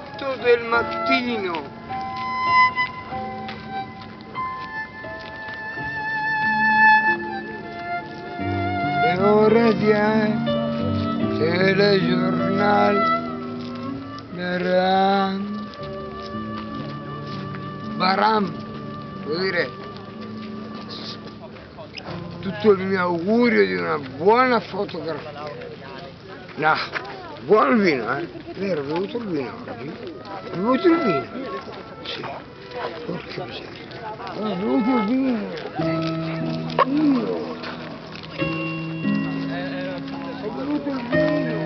Sono le ore 8 del mattino. Le ore di telegiornal Baram Baram vuol dire tutto il mio augurio di una buona fotografia. No, Buono il vino, eh? Vero, ho bevuto il vino oggi. Ho bevuto il vino? Sì. Porca miseria. Ho bevuto il vino. Io. Ho bevuto il vino.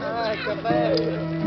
Ah, che bello!